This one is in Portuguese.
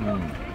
Não.